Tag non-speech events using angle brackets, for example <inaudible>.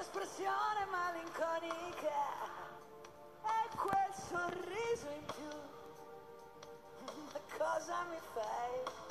espressione malinconica e quel sorriso in più. Ma <laughs> cosa mi fai?